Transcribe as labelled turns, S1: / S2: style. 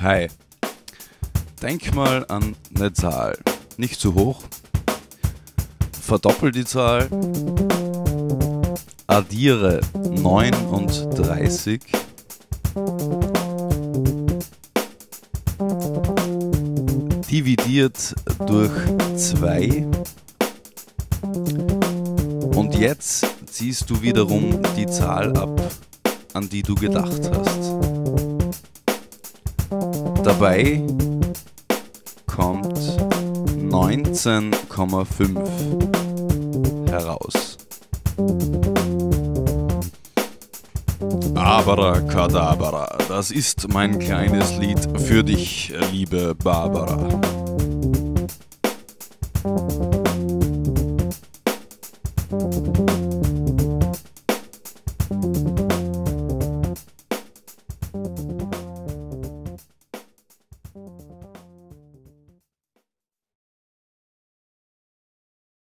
S1: Hi. Denk mal an eine Zahl. Nicht zu hoch. Verdoppel die Zahl. Addiere 39. Dividiert durch 2. Und jetzt ziehst du wiederum die Zahl ab, an die du gedacht hast. Dabei kommt 19,5 heraus. Abracadabra, das ist mein kleines Lied für dich, liebe Barbara.